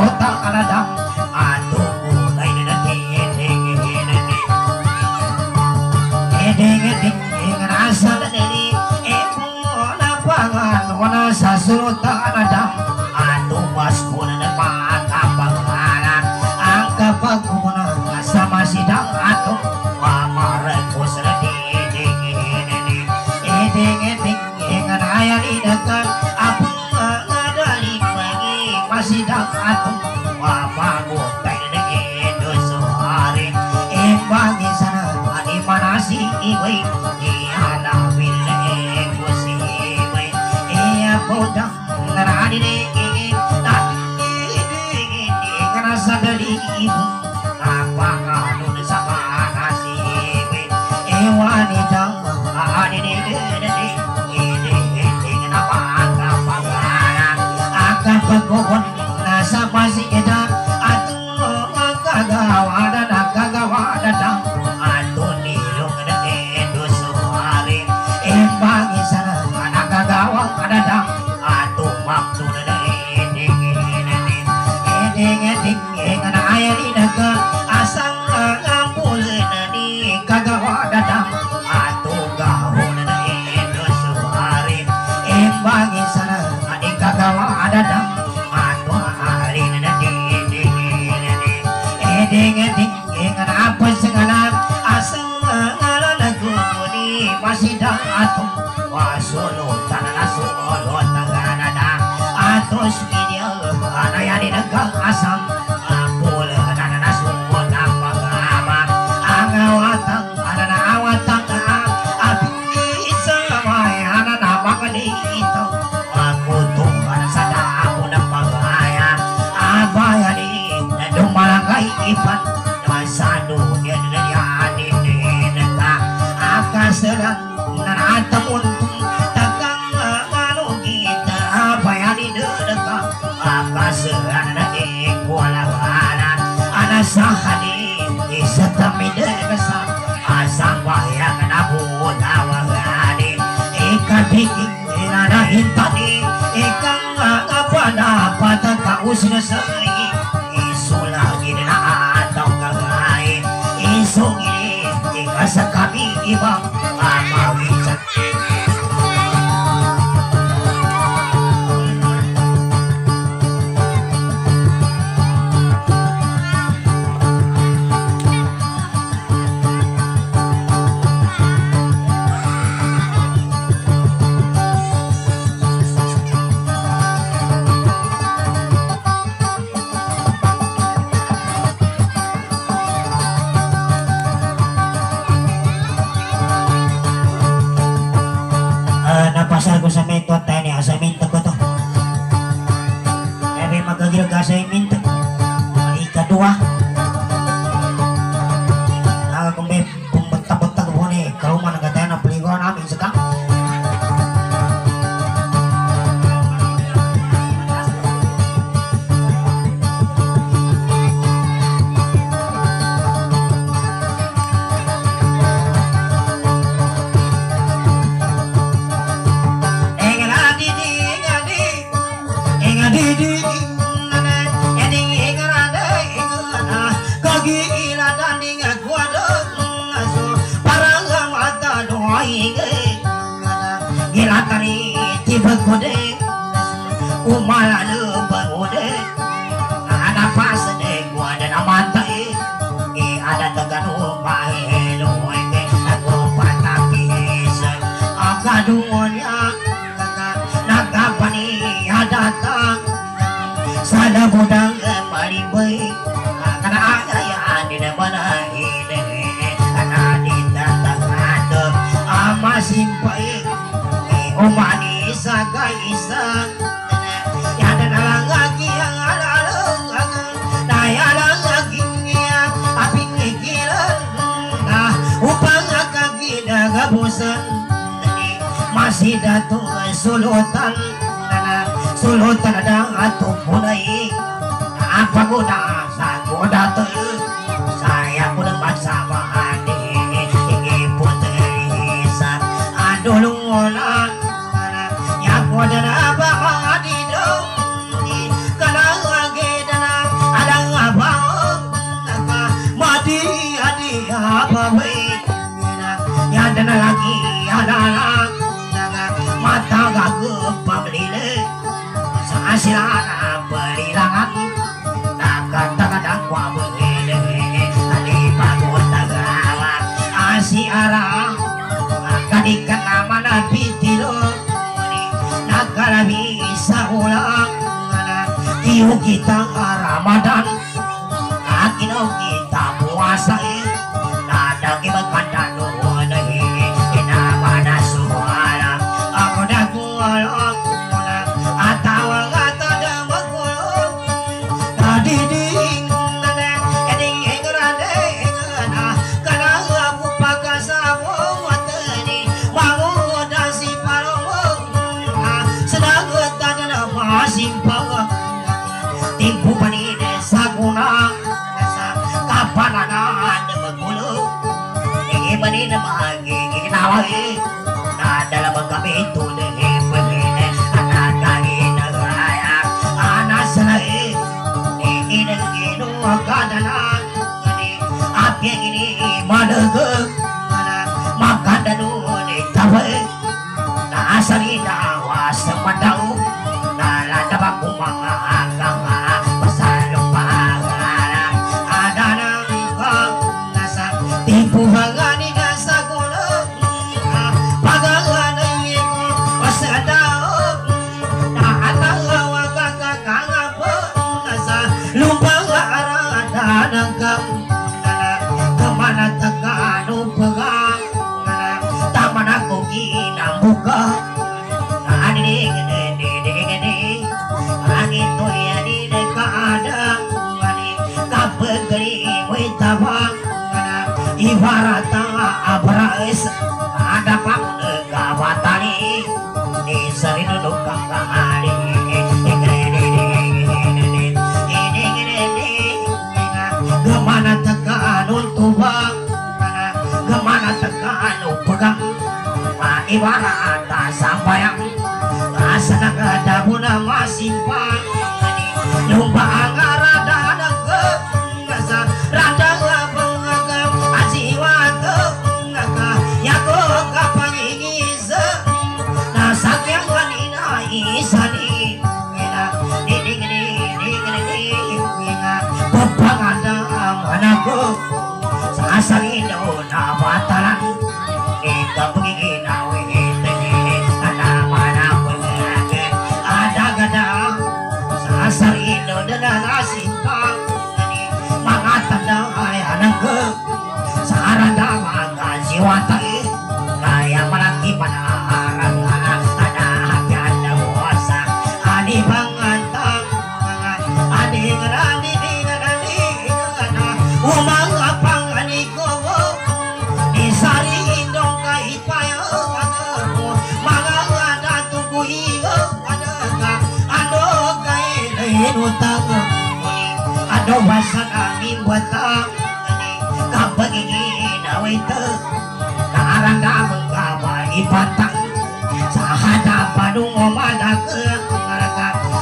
kota Kanada But what しました。Ayo kita ke Ramadan. sa sarino batang. Kapagigina wito naranda mga ipatang sa hatapan ng umanak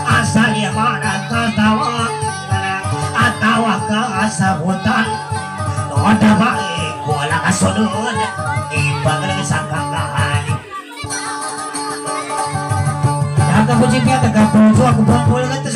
asal yamana katawa atawa kasabutan noda ba wala kasunod ipagaling sa kakahan Aku cipta tegak tunggu aku bongkol kata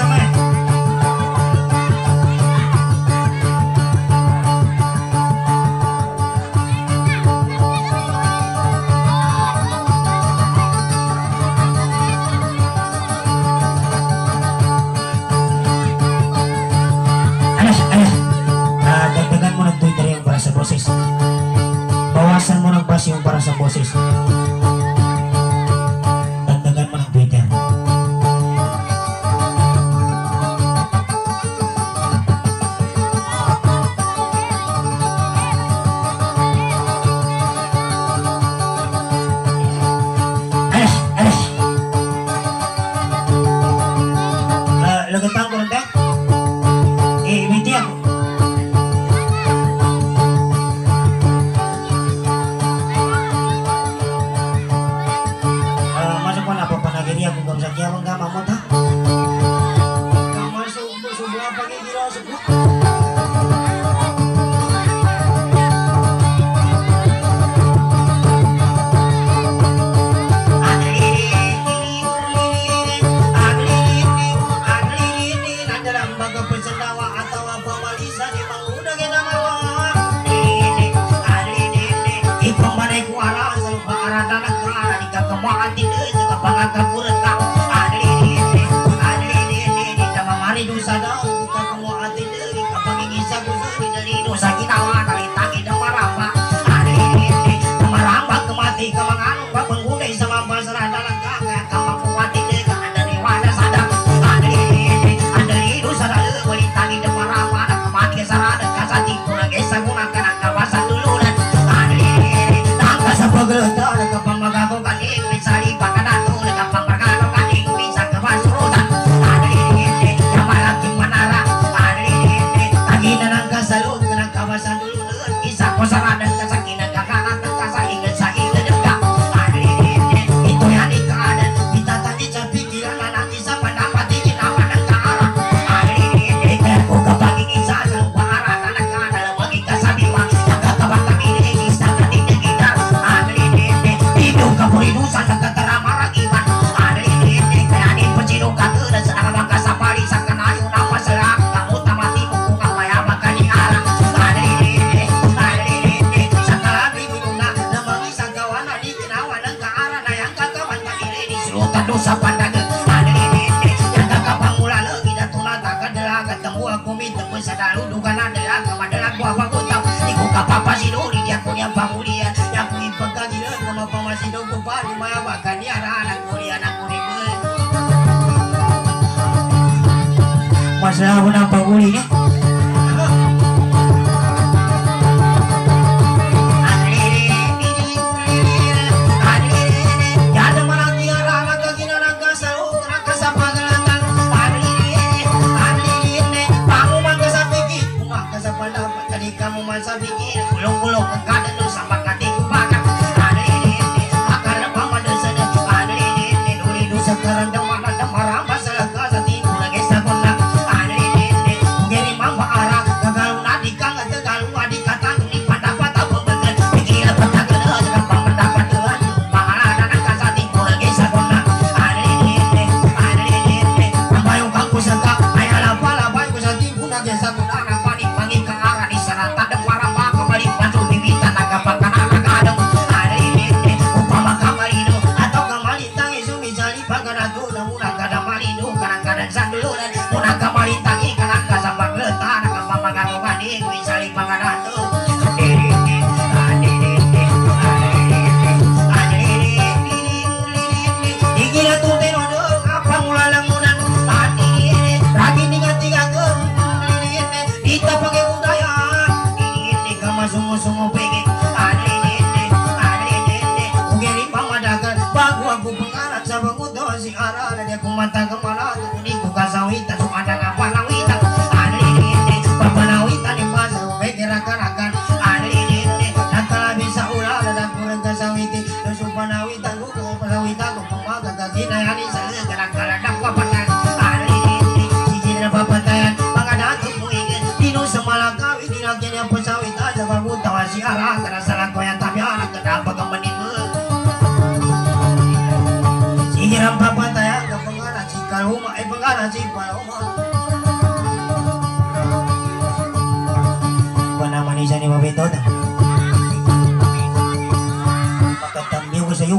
Pagkatambiyo ko sa iyo?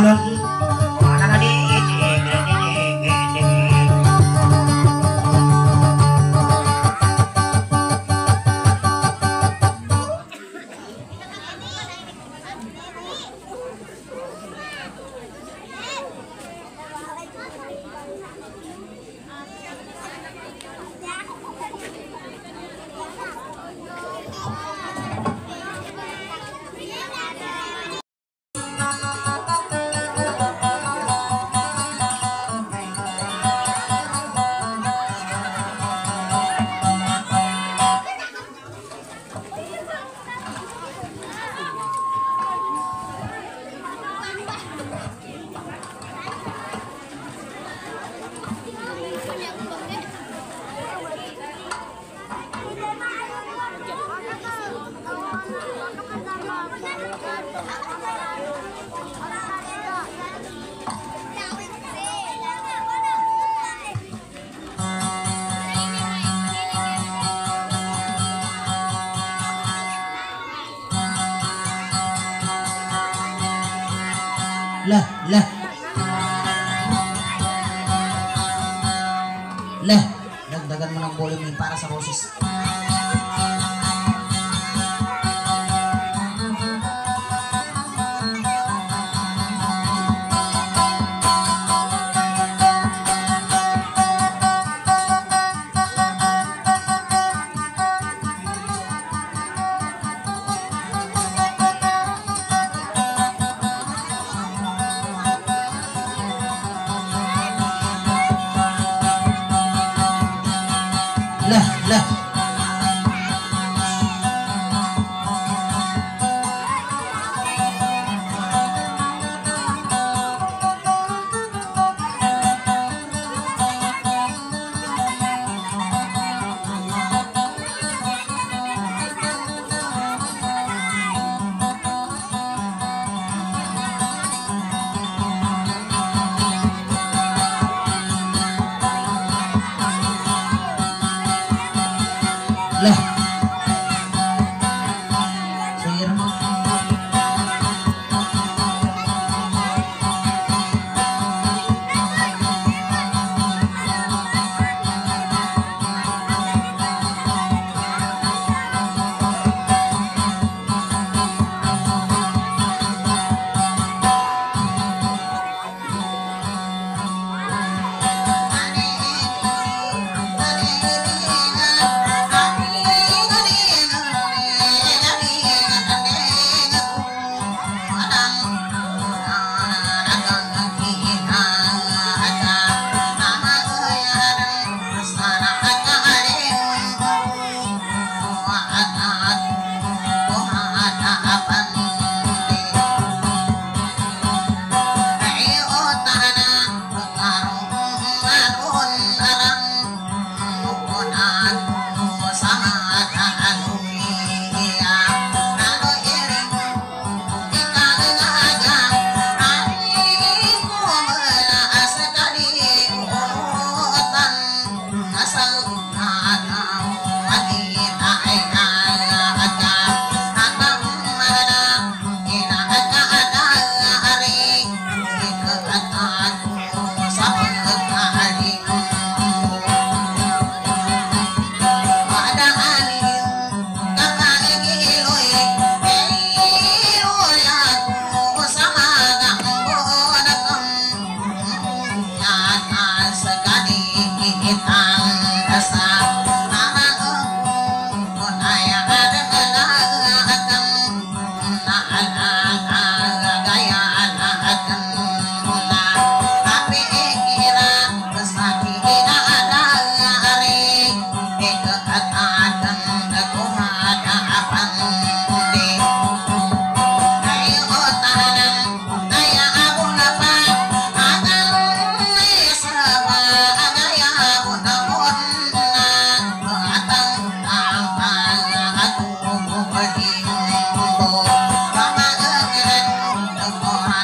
Bolan.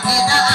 Yeah.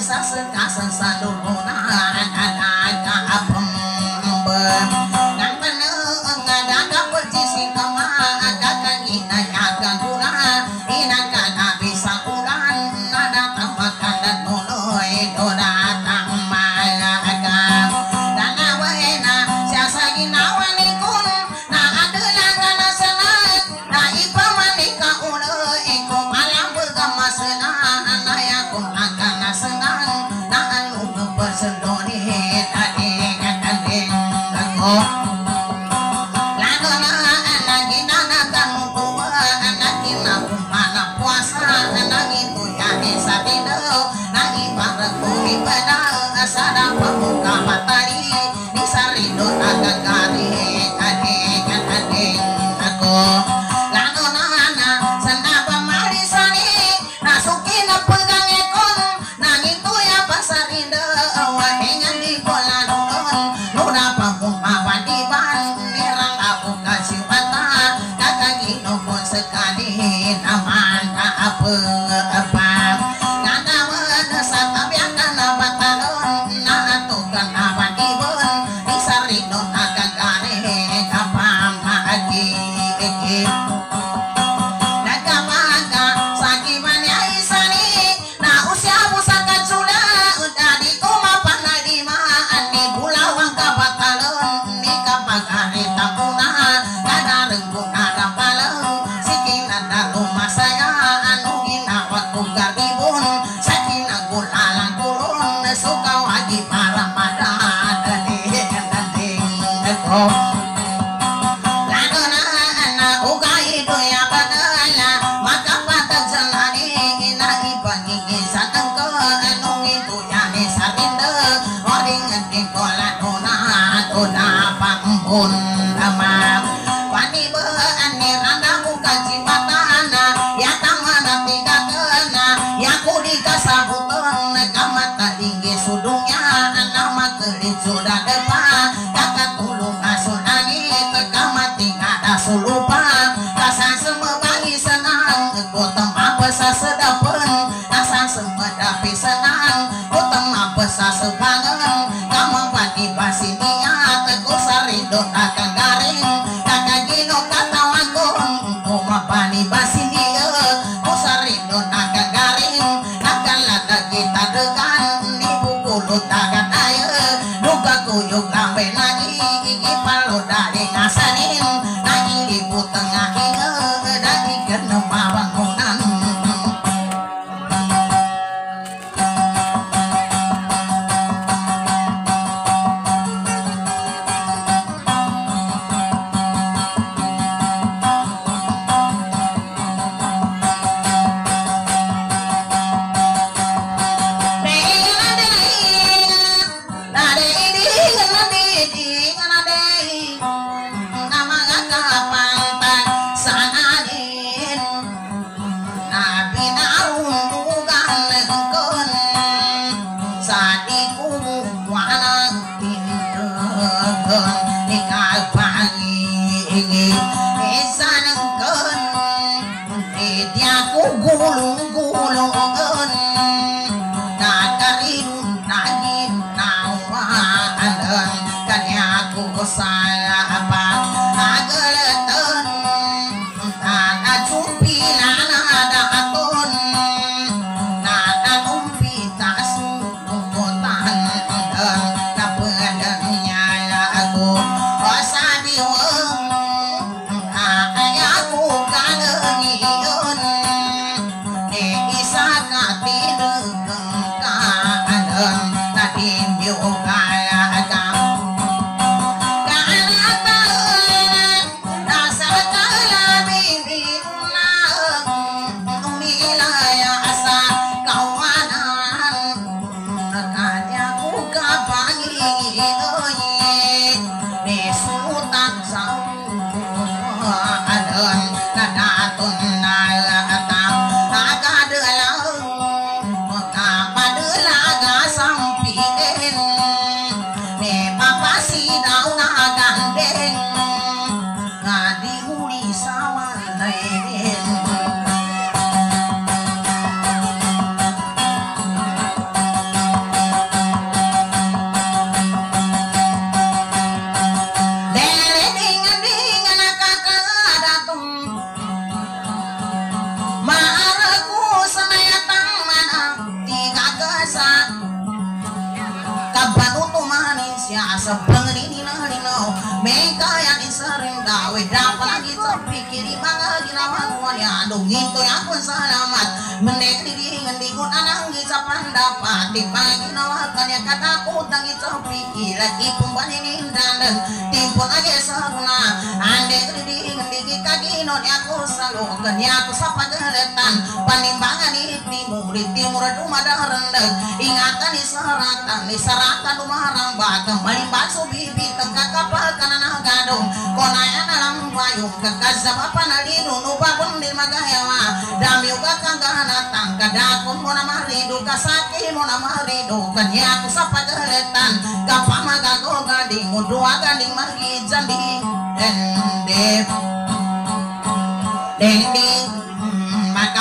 sa sa sa sa sa sa sa sa Palu dari ngasanin Nangin di buteng lagi pumbanin dalan timpo lagi sa pagalatan panimbangan ni timur di timur dumadarandag ingatan ni saratan ni saratan dumarang batang. Malimbat so bibi kagkakapal ka na nagadong konaya na lang bayong kagkasama pa na lino no babon di magayawa dami ka kaghanatang kadakon mo na marido kasaki mo na marido kanya ko sa pagalatan kapamagago gading mo duwa gading magijan di ende dending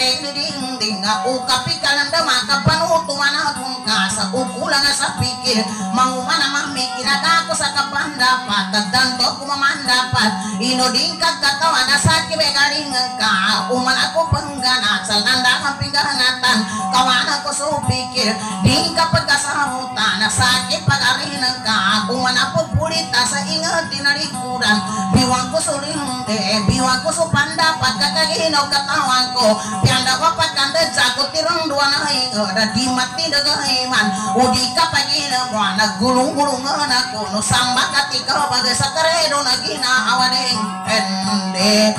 ipikil alay ni ding ding ako kapikalan da makapanutuman akong kasa ukulang sa pikir. Mangumana mamikir at ako sa kapandapat tagdanto ko mamandapat inoding kagkatawa na sa kibegalingan ka uman ako panggana sa landang pingganatan kawana ko so pikir. Di ka pagkasamutan na sakit pag-arinan ka uman ako pulita sa ingat tinalikuran biwang ko surinde biwang ko so pandapat kakaginaw katawan ko pianda ko pagkanda jago tirang dua na hinga da di mati dagahiman udi ka paginawa nagulong-gulong na ako no samba katika baga sa karedo na ginaawa ding ende.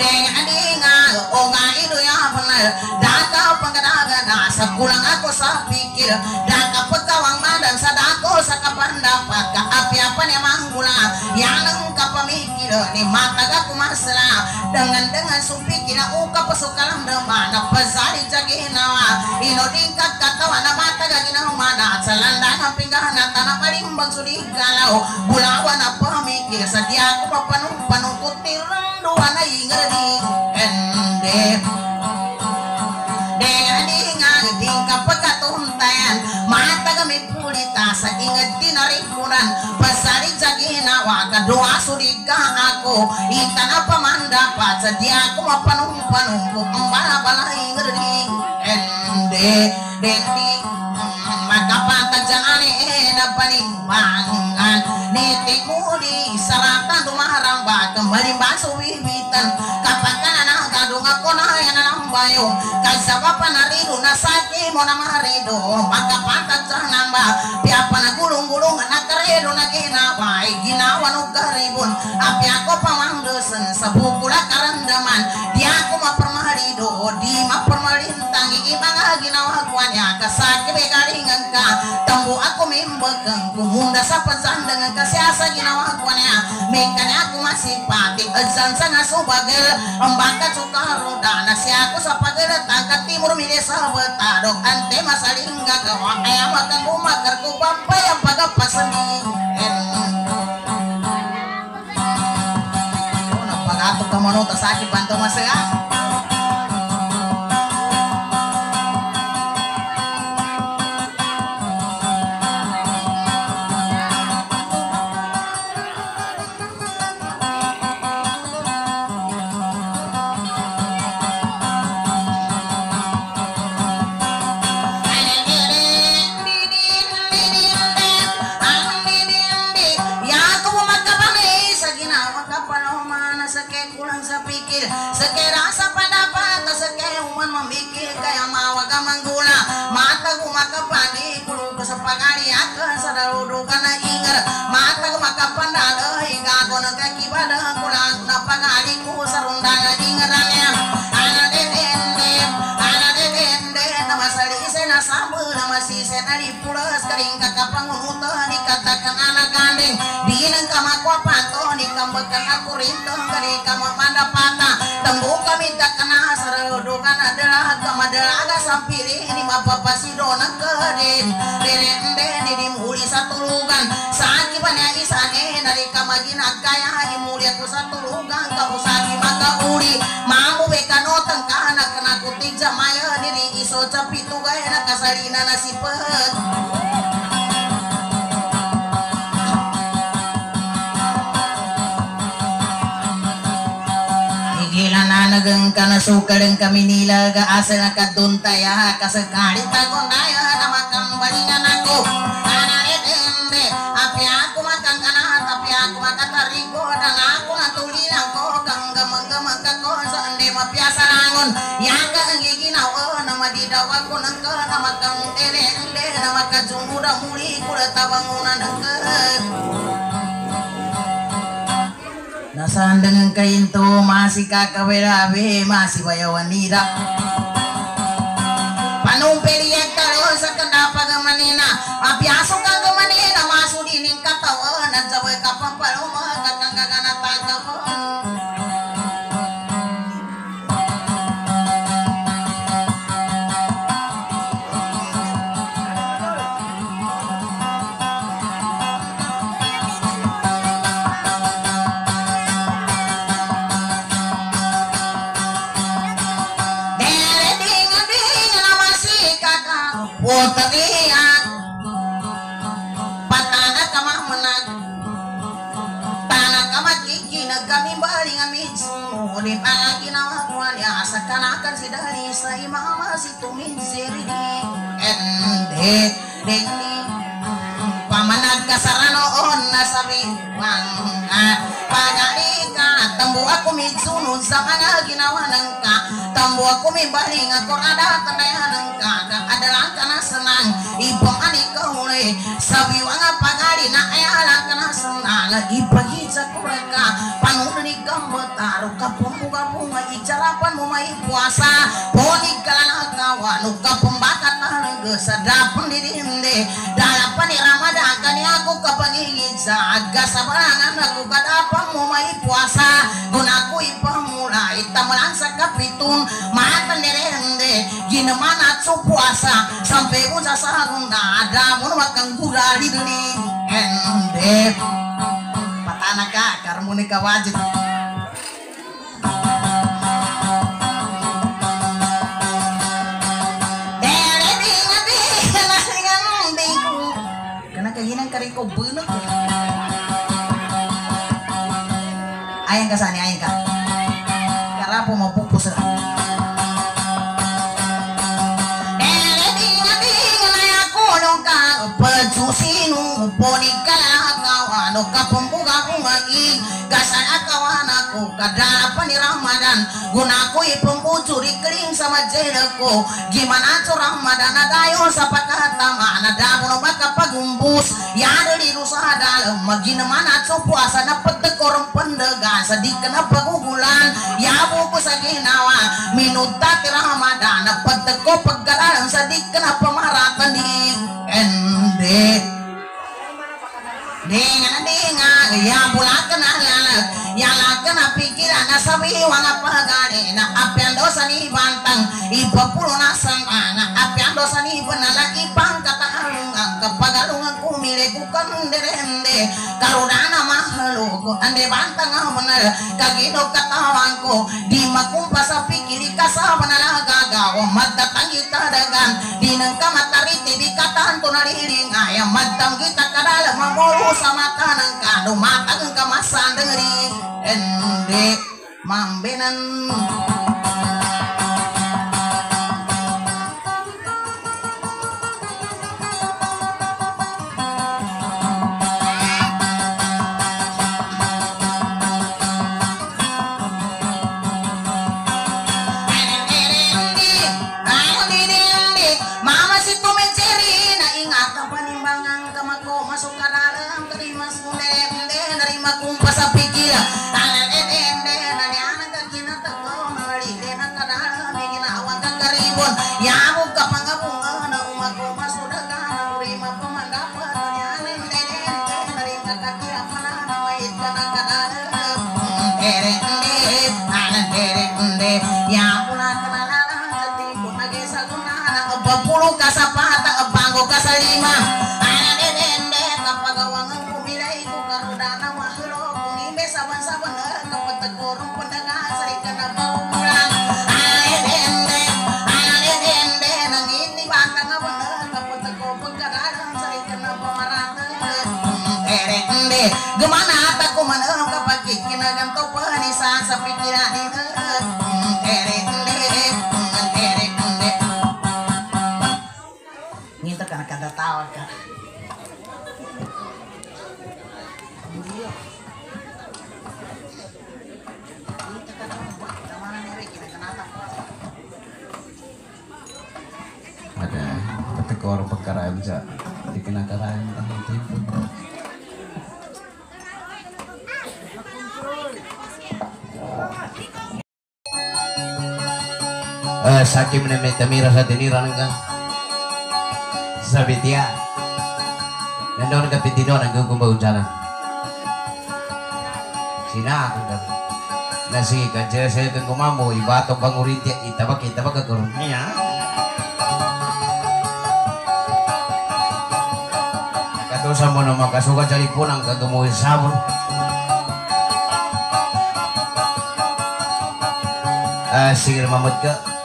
Deng adinga o nga ido ya benar daka pangadaga na sa kulang ako sa pikir daka pagkawang madan sa dako sa kapandapat ka api-apan ya manggula yanang kapamikir ni mataga kumasala dengan dengan supikir uka pasukalang dama na pasari jaginawa inoding kagkatawa na mataga ginawa na sa landangan pinggahan na tanah palimbang suligalaw bulawan na pamikir sa di ako papanong panungkot tirang dua na mata sa di ende di sarata dumaharang ba kembali baso wibitan kapag ka na nakadung ako na saki mo na marido. Magkapatag sa namba piapa na gulong-gulong na karedo na ginawa ay ginawa no karibon api ako pamangdusan sa bukula karandaman di ako mapermarido di mapermalintangi iba nga ginawa ko niya kasaki be kalingan ka tambo ako mimbagang kumunda sa pazandangan kasi asa ginawa ko niya may kanya ako masipati adzan sa nga subagal ang baka sukaro na siya ako sa paglalata ka timur mili sa batadok ante masaling gagawa kaya magang umagar ko pampay ang pagapasani batu kamono sakit bantu mas ya na lipulas karing kakapangunuto ni katakan anak gandeng dinang kamakwa pato ni kambakan aku rinto kari kamamanda pata tembu kami tak kena serudukan adalah kamadelaga sampiri. Ini mapapasido nangkedin dirende di muli satu lugan saki banyak isane dari kamagina kaya. Imuli aku satu lugan kau saki maka uri mampu bekano tengkana kena kutik jamaya diri iso capi tugay na kasalina na sipet Igilan na nagang kanasukarang kami nila Gaasa na kaduntaya Kasakari tagundaya Na makambalinan ako Anarete Api ako makangkana Tapi ako makatarigo Dan ako ang Nasaan dengan kainto masih kakawerabe masih bayawanira panumpeli yang karo sa kendapa manina apiaso ka manina masuk dining katawan at sa way kapang paloma kakak Wotarian Patana kama menang. Tanah kama kiki na kami baling amin Di palagi na makuan ya asakan akan si dari sa imama si tumin siridi Ende deni. Pamanag kasarano on nasabi. Wanga pagalika tambo ako mitsunod sa mga ginawa ng ka tambo ako may baling ako rada kanaya ng ka adalang ka na senang ibang ani ka uli sabi wanga pagali na ayala ka na senang. Ipagit sa kureka pangunan ikaw taro ka pumbuka bunga icarapan mo may puasa poni ka lang kawan ka pembakat na nagsadapon di dindi dalapan Ramadan kani aku kapangingin sa aga sa barangan aku kadapang mo may puasa guna ko ipamula itamalan sa kapitun matan ni rende ginaman at so puasa sampai mo sa sarong na ada mo na kang gurali ende na singang bingo. Kana kahinang ka rin ko bunot. Ayan ka sani, ayan ka. Ano ka pembuka umagi gasan akawan aku kadalapan ni Ramadan. Guna ko ipembucuri kering sama jenako gimana tuh Ramadan? Adayo sa pagkatama na damo no makapagumbus yado di rusa dalam. Magina mana tuh puasa na pagdekorong pendegan. Sadik na pagugulan yabo ko sa ginawa minuta Ramadan na pagdeko paggalan sadik na pamaratan di ende dengan dengan ya bulakan alat ya lakan pikiran sabi wana pagani na apian dosa ni bantang ipa pulo na sana na apian dosa ni panala ipang katahalungan kapagalungan kumile kukanderende karudana mahaluko ande bantang amunar kagino katawanko di makumpa sa pikiri kasa panala gagaw magdatang itadagan dinang kamatariti di katanto nariling ayam magtang kita kadala mamulus samakanan kado matang kamasan dengeri ende mambenan sakim na may tamira sa tiniran ka. Sabi tiya, nandoon ka pitino, nagkukumbaw dyan. Sina ako dyan. Nasige ka, dyan sa'yo kang ya. kumamo, ah, nah, iba itong bangurin kita pak kita pak kurun. Iya. Katusan mo nama kasuka cari po ng kagamuhin sabon. Uh, eh, sige, mamad.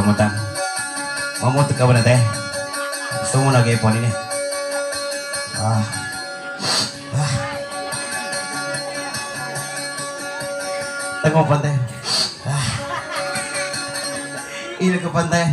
kamutan mau tuh kamu teh? Semua lagi pon ini. Ah. Ah. Tengok pantai ah. Ini ke pantai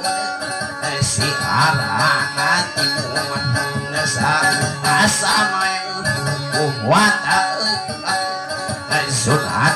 amanatin sunat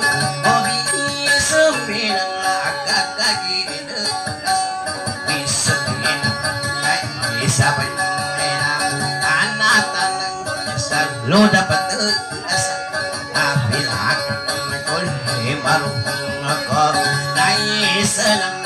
karo karo nang isalam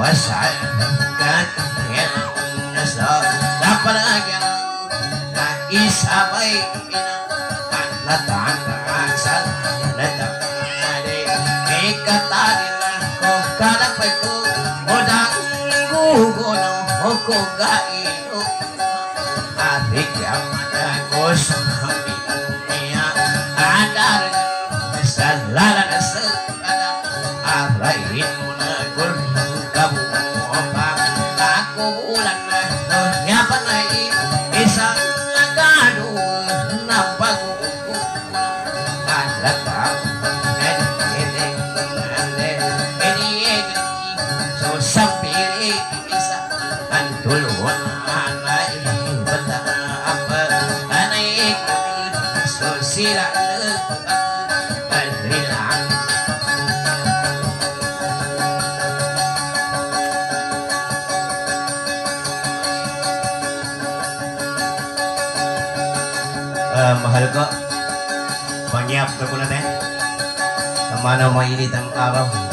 wasalkan yang nasab dapat isabay nataan asal nataan ade ikatadila ko kadapay ko modang gugono oh, hoko gai adik yang ada kos ya adar salalana sakana arayin munagul Hare mahal ko. Panyap na po natin. Kamana mo init ang araw.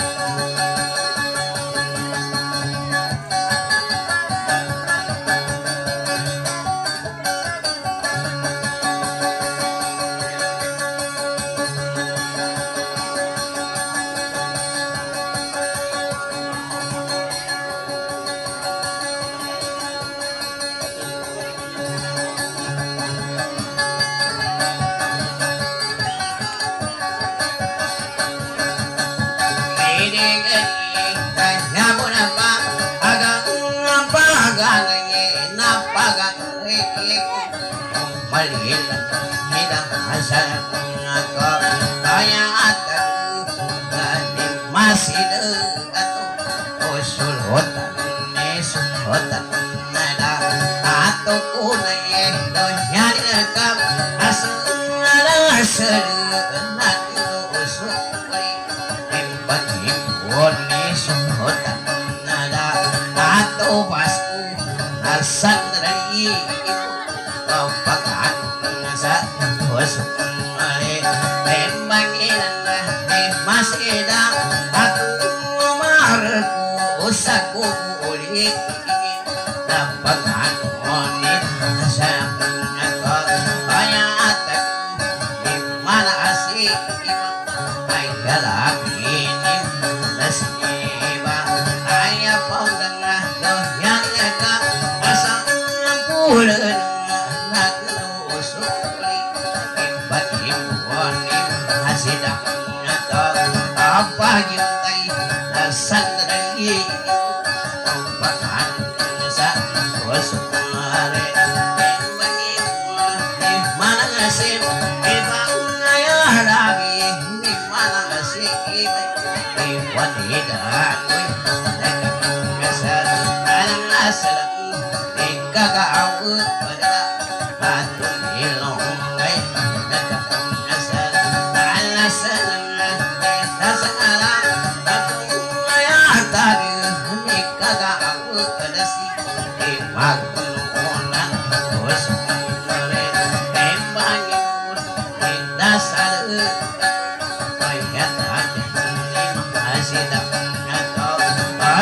Asal ngako kaya atan ganim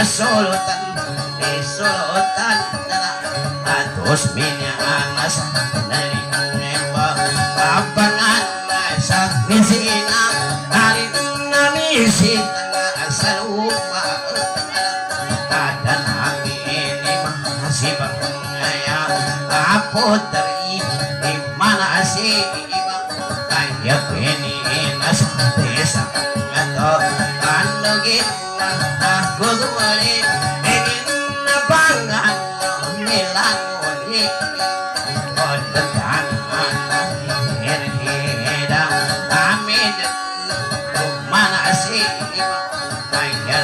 Sulutan di sulutan atus minyanas dari nemba papangan sa misina hari namisi asal apa dari di mana sih kaya peni nas desa atau ando kita aku kembali ingin melangoni Kodekan Hirhidang Amin Mana sih Kaya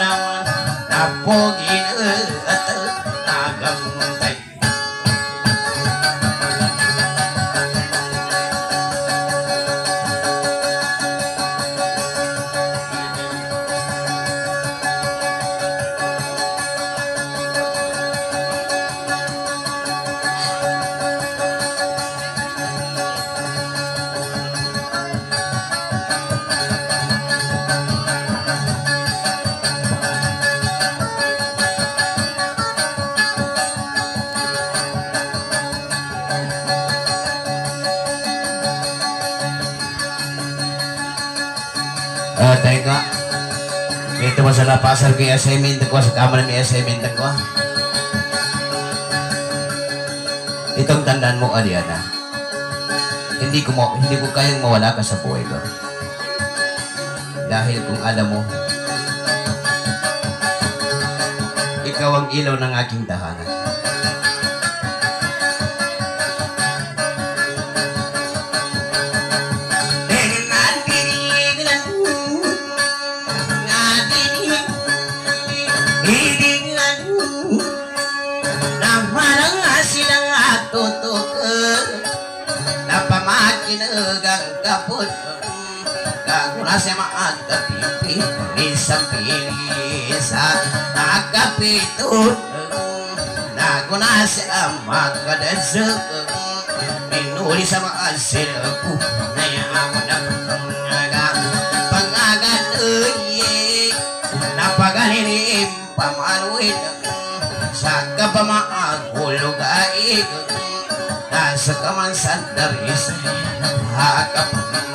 Lawan napogin Ito masalah pasar kaya assignment ko sa kamar may assignment ko. Itong tandaan mo, Ariana. Hindi ko mo, hindi ko kayang mawala ka sa buhay ko. Dahil kung alam mo, ikaw ang ilaw ng aking tahanan. Maag kapipi Isang pilisa Nakapitut Naguna sa makadasag Minuli sa mga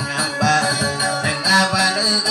na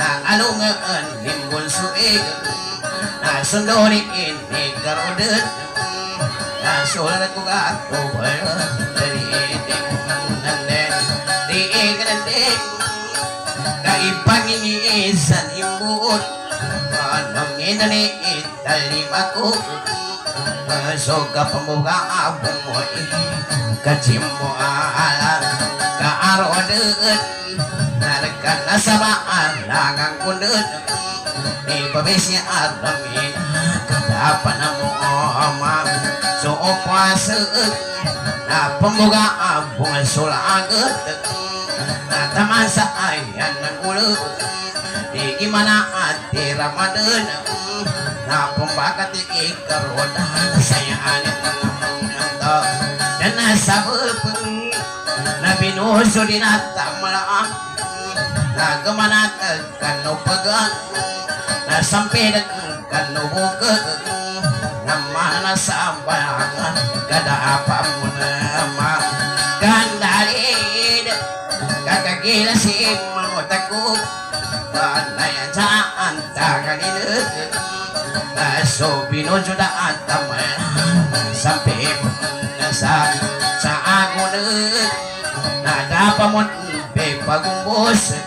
na alungaan nimbul suig na sundunin ni garudin na sulan ko ka tubal diidig nanen diig nanen kaipangin isan imbuot panangin ni italimakot Soga pemuka abungoy Kacimbo ala Kaarodet Narakan nasabaan Langang kundut Di pabisnya alamin Kadapan na mo ama So opasek Na pemuka abong Sulaget Na taman sa ayan ng ulo di gimana ati Ramadan? Na pembakat ikaroon saya nando dan nasa bepeng na binuso din at tamalaang na gamana kano pagan na sampidan kano buka na mana sa bayangan kada apa mo na gandalid kakagila si mamotakuk Kanayan sa antagan inut So binujo na atamay Sampai sa sa agunut Nadapamon pe pagumbos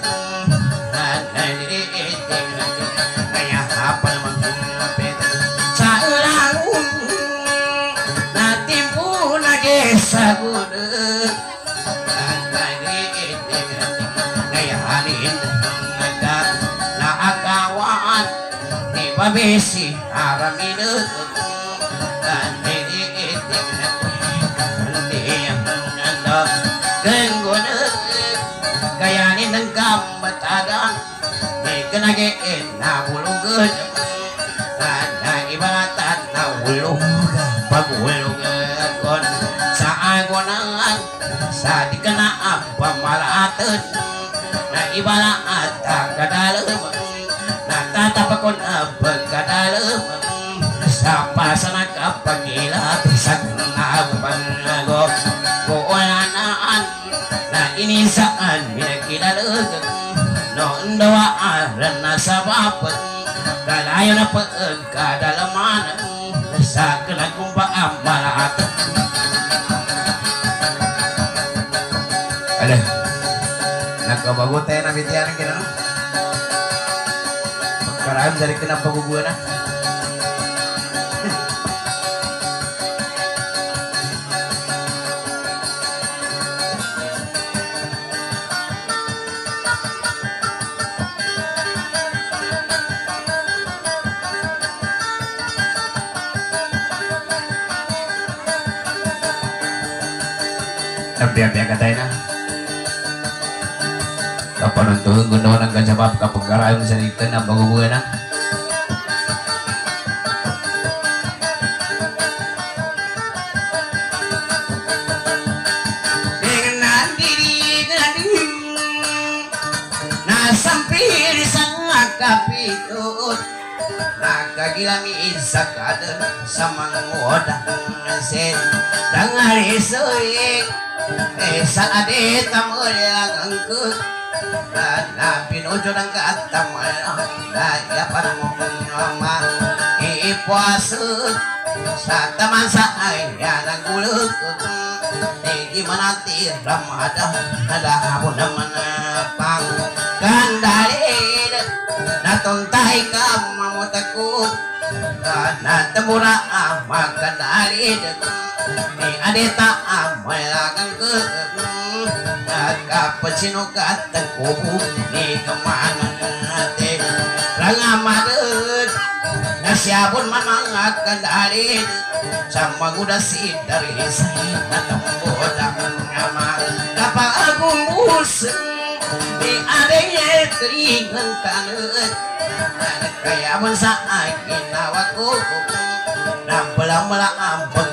Kaya hapal magpapit Sa ulangun Natimpo Ni kenagiin na bulugod Na ibalatan na ulog Pagulugod kon Sa agonan Sa di ka na pamalatan Na ibalaat kadalam Natatapakon ang pagkadalam Sa pasanag ang pangilap Sa nagpangago Kuulanaan Na inisaan Minakilalag Noon dawaan na sa bapat Kalayo na pagkadalaman Sa kanagkumpa ang malatan Ada. Nagkabago tayo na bitiyan ng kinano. Pagkaraan dari kinapagubuan na. Nabiya-biya ka tayo na. Kapanuntuhan ko naman ang kasabab kapag karayong sa dito na na. dengan diri gading nasampir sang kapitut nagagilami sa sa mga wadang sen dangari soye sa adita mo ang kut na pinujo ng kaatamal na yapan mo mga iipwasut sa taman sa ayan ang gulog di mana ti ramada ada abu naman pang kandalid natuntay ka mamutakot temura magkandalid ni adeta amalagang ke Kapasino ka at kubo ni kamanan natin Rangamadod Nasyabon man mga kandalid sa magudasi dari sa natambod ang ama kapag akong busang di adanya keringan kanut kaya man sa akin nawag ko na pala mala ang pag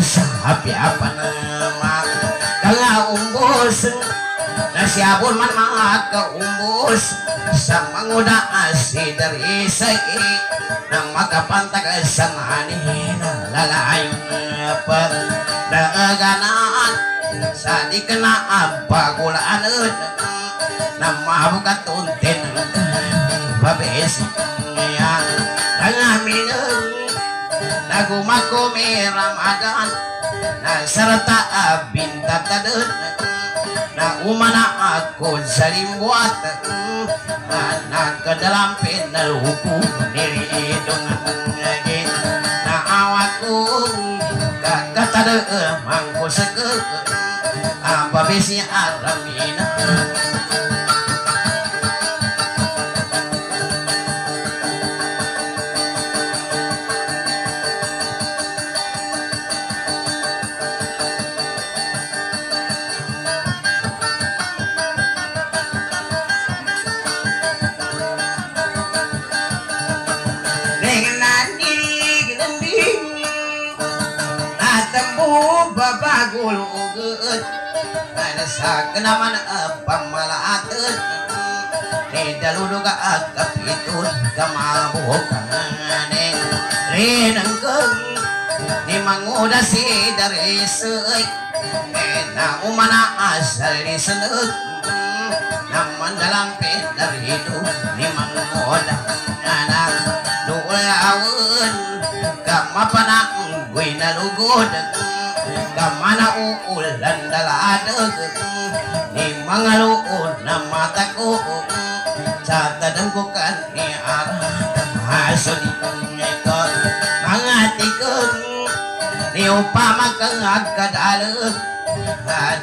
sa happy apa nama kalau siapun man makaumbos sa manguda asi dari sai na makapantag sa manina lalayon pag daganaan sa di kena pagulaan na mabuka tuntin. Babes ya. Nangamin nagumako Ramadan na serta binta tadun na umana ako sa limbuat na nagkadalam pinalupo nilidong ngagin na awat ko kakatada mangko sa ang babesi aramina dengan ada sa kenaman pamalaatun ni daludu ka akapitun kamabukan rinang keng ni manguda si dari seuk na umana asal di naman dalam dari itu ni manguda anak duawun kamapanang gue nalugod kamana uulan daladeg ni mga luon na mata ko sa tadangkukan ni arah maso di ito mga tikong ni upama kang agkadalag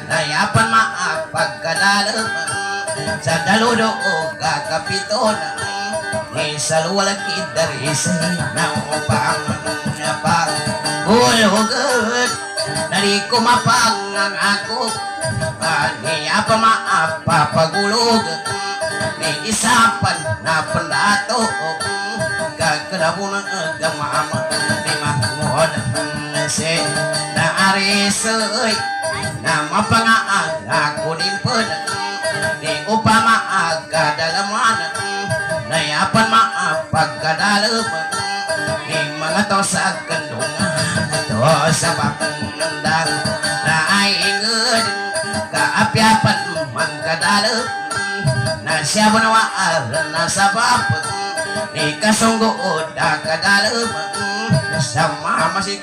nayapan maapagkadalag sa daludo o kakapiton ni saluwalaki dari na upang pa Hulugod Dari kumapang ang ako Ni apa maapa pagulog Ni isapan na pandato Kagkalabunan ang mama Ni mahmod Si na arisoy Na mapangaag ako limpod Ni upama agkadalaman Nayapan maapagkadalaman Ni mga to sa kandungan To sa pakandang Na ay ingod Kaapyapan magkadalap Na siya bunawaan na sa bapag Ni kasunggood na kadalap Sa mama si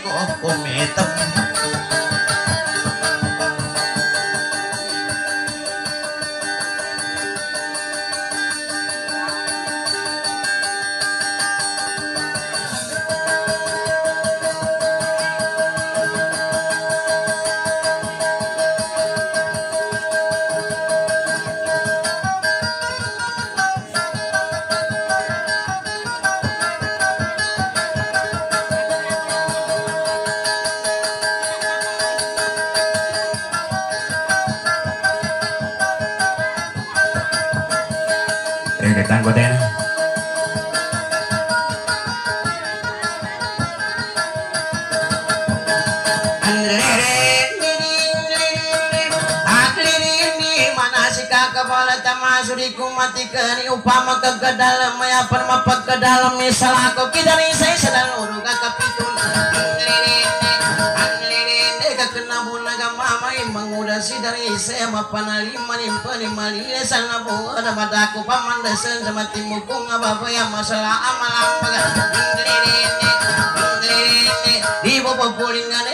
Matikan upama kagadalam maya perma pagkadalam misal ako kita ni saya sedang urung kakapitun kakenabun nagamamay mangudasi dari saya mapanalima limpa lima lila sana buwa na badako pamandasan sa matimukong ababaya masalah amalampaga di bawah pulingan ini apa yang aku kilang ini kapan ini kulo nama suri ku mati kani katari kuda aku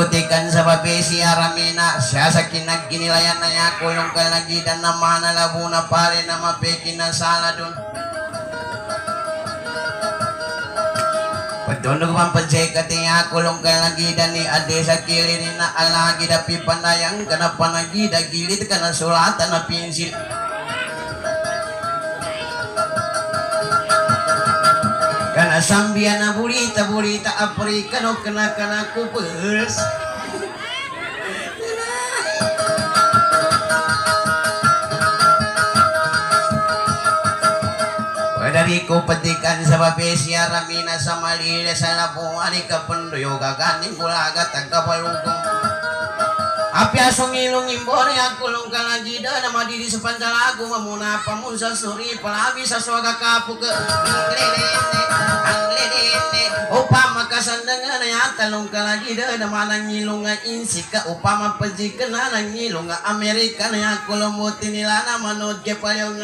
diikutikan sa babesi aramina siya sa kinagkinilayan na niya kulong kalagi dan nama na labo na pare na mapeki na sala dun. Pagtunog man pa siya katiya kulong kalagi dan ni ade sa kili ni na alagi da pipandayang kana panagi da gilit kana sulatan na pinsil. Asambiana burita burita aprikano kena kena kupes. dari ko petikan sa babesya ramina sa malila sa labuan ikapandoyo gaganing bulaga tagabalugong Apiasong ilong imbori akulong kalajida na madidi sa pandalago mamuna pa mo sa suri palabi sa swaga kapo ka ang lelene ang lelene upama kasandangan na yatalong kalajida na manang ilong nga insika upama pajika na ng ilong nga Amerika na yakulong mo tinila na manod ke palyong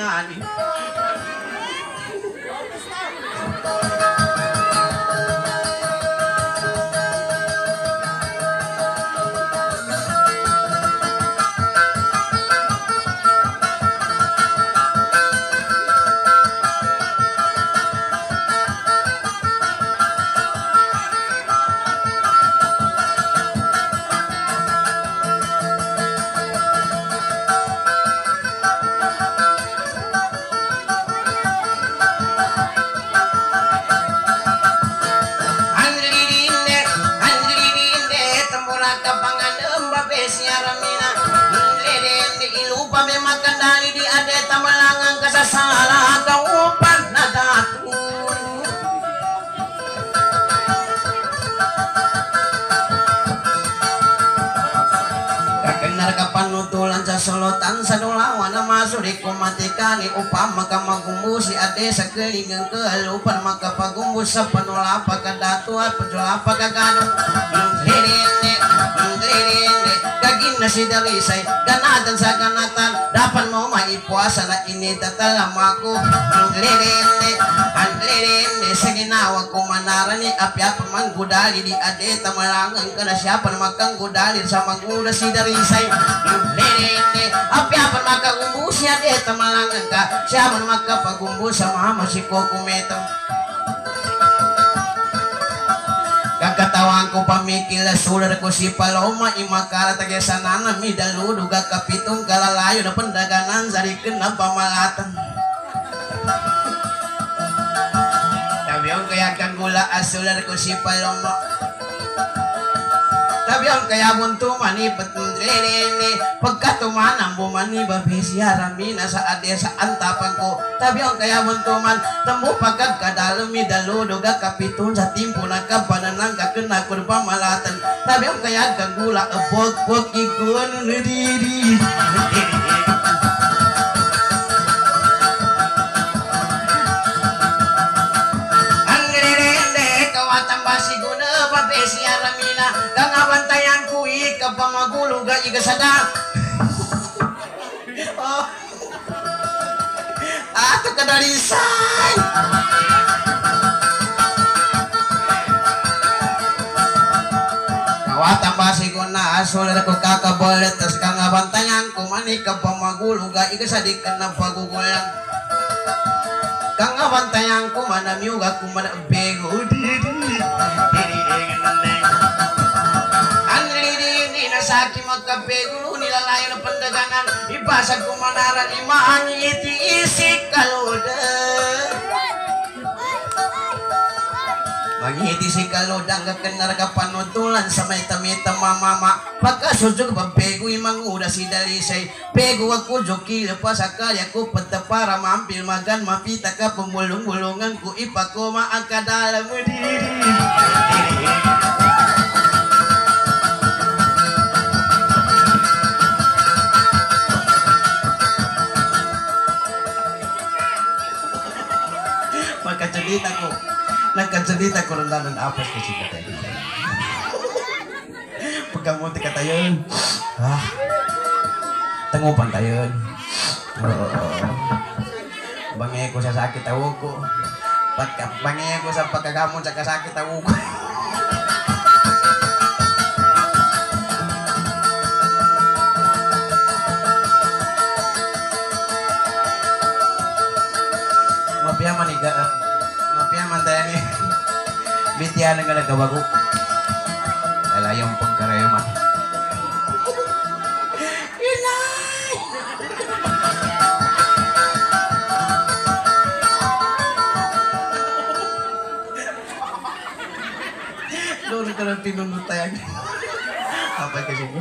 makandali di ade tamalangan kasasala kaupan na datu. Kakenar ka panutulan sa solotan sa dulawan na masuri kumatikani upama ka magumbusi ade sa kelingang kehalupan makapagumbus sa panulapa ka datu at pajulapa ka ganong Lirinde, lirinde, kagin na si Darisay ganatan sa ganatan dapat mo maipuasa na initatalam ako Lirinde, ang lirinde sa ginawa ko manara ni apya pamanggudali di ade tamalangan ka na siya pa magkanggudali sa manguda si Darisay Lirinde, apya pa magkagumbusi ade tamalangan ka siya man magkapagumbu sa mama si Kokumetong Kakatawan ko pamikil na sular ko si Paloma Imakara tagay sanana mi daludo kapitong kalalayo na pandaganan Sarikin na pamalatan. Tabiyon kaya kang gula asular ko si Paloma Tabiyon kaya bunto mani patundrene Pagkatuman bumani babesya ramina sa ade sa antapan ko Tabiyon kaya bunto man Tambo pagkagkadalami daludo kapitong sa timpo na kabananang kakena kurba malatan. Tabiyon kaya kang gula abog bog ikon nadiri Ang nirende, kawatang basiguna, babesi aramina, kangabantayan ko ika pa magulo ga igasada. oh. Ato kadalisan. Kawatang basiguna, asulat ko kakabolet, tas kangabantayan ko manika pa magulo ga igasadikan ng pagugulang. Kang abantayan ko manamyuga ko manabego didi lidi na sa akin magkapego nilalayo ng pandaganan Ipasag ko manaran imaan iti isik kaloda Mangiti si kaloda ang kakenar ka panutulan sa may tamita mamama Pagkasudyo pabego imang uda si dalisay Pego ako joki pa sa kaya ko pata para mampil magan mapita ka pumulong-bulungan ko ipakoma ang kadala mo diri Pagkatsalita ko, nagkatsalita ko ng lalan apas ko si Katay. Pagkamunti ka tayo, ah, tangupan tayo. Oo. Bangay ko sa sakit tawo ko. Pagka, bangay ko sa pagkagamon sa kasakit tawo ko. Bintihan nga nagawa ko. Lalayang pagkarema. Doon ka lang tinunutayan. Kapag kasi ko.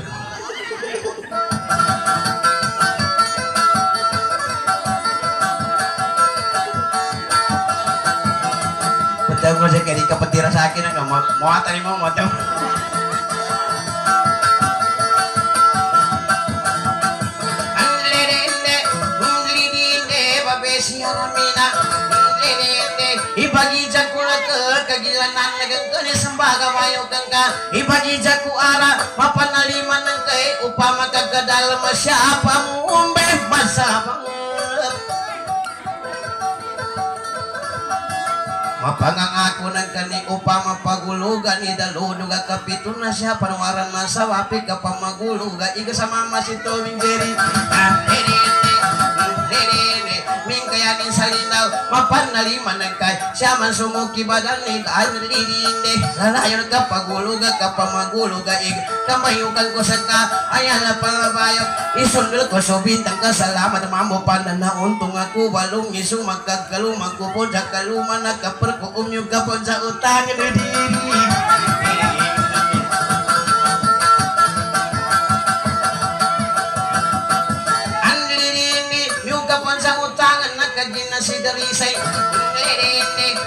Kagilanan na kang kani sambaga mayo kang ka. Ibagija ko ara, mapanaliman ng kay, upama kagkadal masyapa mo umbe, masabang. Mapangang ako ng kani upama pagulugan idaludog ka kapito na siya panungaran na sa wapi ka pamaguluga iga sa mama si Toming Jerry ah ming kayanin sa linaw mapanaliman ng kay siya man sumuki badan ni ay lirinde lalayon ka paguluga ka pamaguluga iga kamayukan ko sa ka ayan na pangabayok isundol ko so bintang ka salamat mambo pananaon tung ako walong isu magkagalumang ko po sa kaluman nagkapar ko umyog ka po sa utang ni nagkagina si Darisay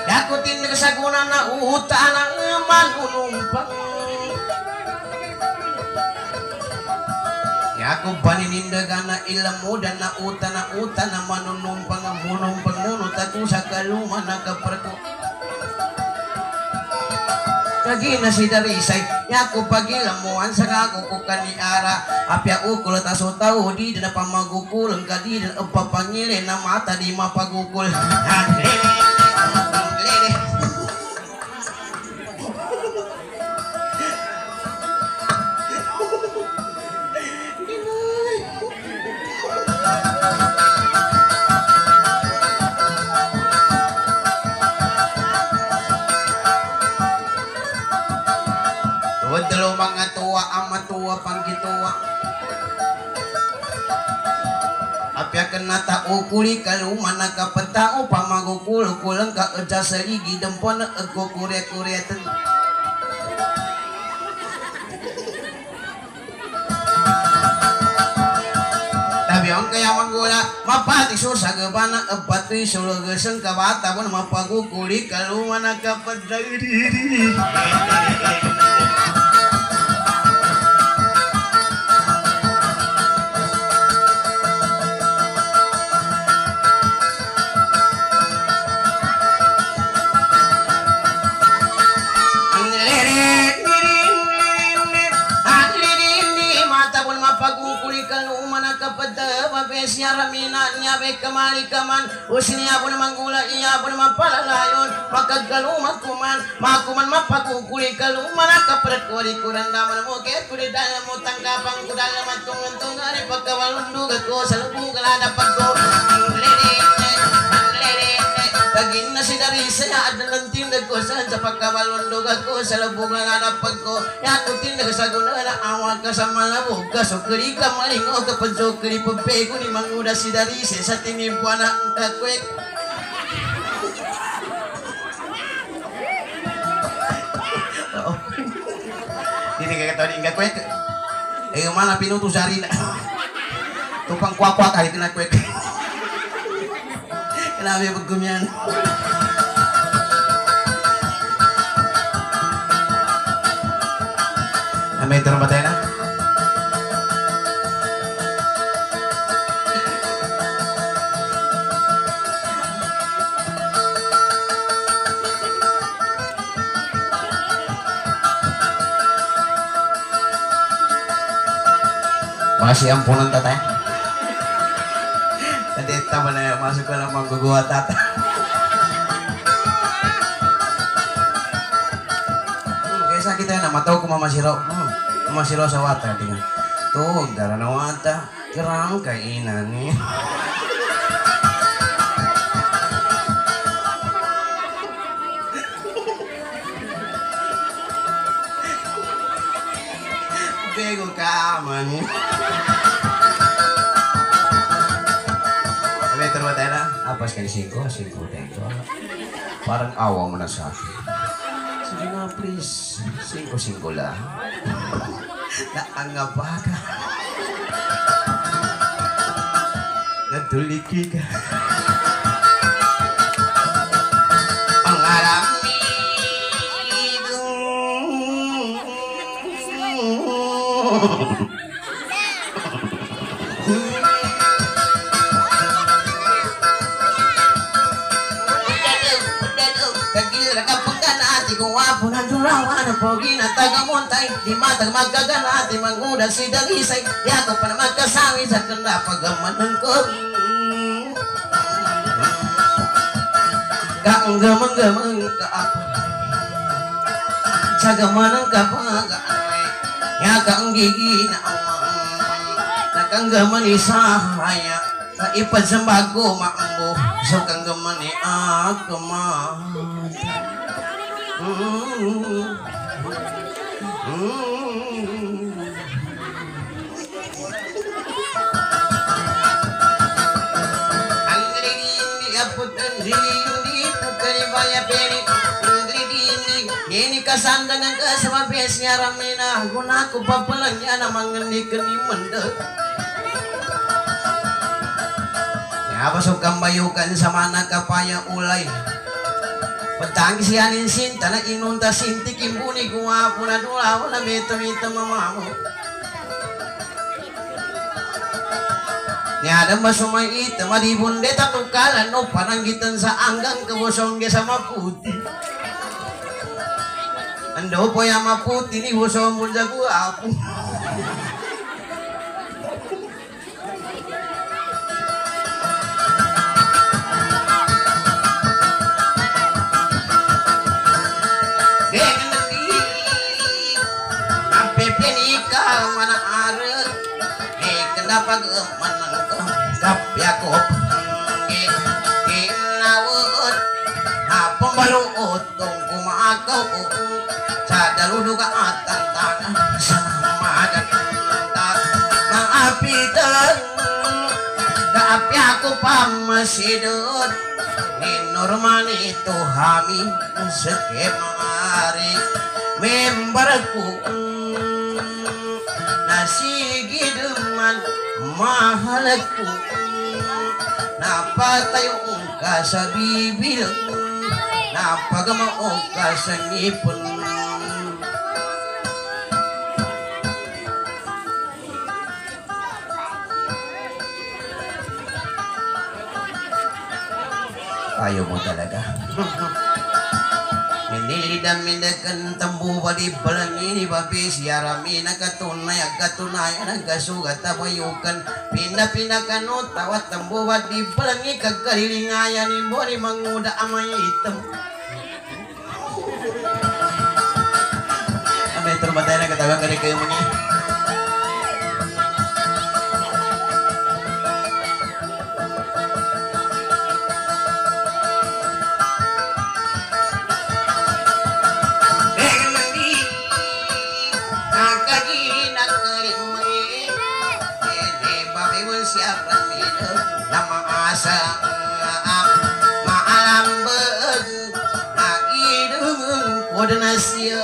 yakutin ka sa guna na utan ang manunumpang Yaku paninindagan na ilamu dan na uta na uta na manunumpang ang munumpang munot ako sa kaluman na kaparko. Kagi na si Darisay, yaku pagilamuan sa kako ko kaniara. Apya ukul taso tao di na pamagukul, ang kadi na papangili na mata di mapagukul. Ang mga tuwa ang matuwa pang gituwa. Apya ka na tao kuli kaluman na kapatao pamagukulo kulang ka edya sa ligi dampo na agko kurya kuryatan. Tabi ang kaya manggula mapati so sa gabana apati sulugasang kabata na mapagukuli kaluman na kapadagiri. Siya ramina niya be kamali kaman Usiniya po naman gula po naman palalayon Magkagaluman kuman Makuman mapagkukuli kaluman Akaparat ko di kurang daman mo Kaya kuli dala mo tanggapang kudala Matungan tungan Pagkawalundug ako sa lubog Alada pagko Ang lirite Ang Kagin na si Darisa ya adalang tindag ko sa sa pagkawalundog ako sa lubog ng anapag ko. Ya ko tindag sa guna na awag ka sa malabog ka. So kari ka malingo ka pa so kari pagpego ni manguda si Darisa sa tinimpuan na ang kakwek. Oo. Hindi ka katawa ni kakwek. Eh, mana pinuto sa rin. Tupang kwakwa kahit na kwek. Kailangan pag gumyan. Ah, may ba tayo na? Masih ampunan tatay. Tama na masuk ko lang mangguguha tata. Hmm, kaya sakit tayo na mataw ko mamasiro. Hmm, mamasiro sa wata. Tingnan. Tuh, dara na wata. Kerang kainan ni. Bego ka man. Tayo na. Apas kay 5, 5 tayo. Parang awa mo na sa akin. Sige nga, please. Singko-singko lang. Naangabaga. Natuliki ka. Kagila tagamuntay Di matag magkaganati manguda si Dalisay Di ako pa na magkasawi sa kanda pagamanan ko Kaanggamang-gamang kaapa Sa gamanang kapaganay Ya kang gigi na amang Nakanggaman isahaya. Sa ipad sa bago maambo Sa kanggaman ni agama Mm. Kasandangan ka sa mabes niya ramina Guna ko pa pala niya na mangani ka ni manda Napasok kang bayukan sa mana kapaya ulay Pagtangi siya nin sinta na inunta sinti kimbuni guwapo na dula wala mita mita mamamo Niada masumay ita madibunde tatukalan no pananggitan sa anggang kabusong sa maputi Ando po yung maputi ni mo sa guwapo Ni normal itu hami Sekemari. Memberku Nasigi deman Mahalku Napatayo ka sa bibil Napagamao ka sa ngipon? Ayaw mo talaga. Nilidam minakan tambu bali balangini babi siarami nakatunay agkatunay nagkasugat tabayukan pina pina kanu tawat tambu bali balangi kagkalilingayan ni manguda amay item Ano yung turmatay na katawa ka rin maasa maalambag na idung ko na siya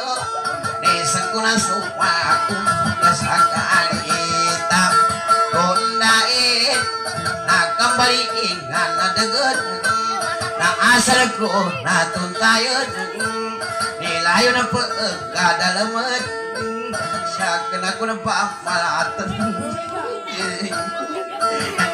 Nesan ko na supa ko kasakalita Kundain nakambaliin nga nadagot na asal nilayo na pagkadalamat siya ka na ko na pamalatan Ringan na di Nabalo ako dyan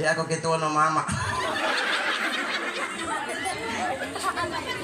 Jadi aku gitu no mama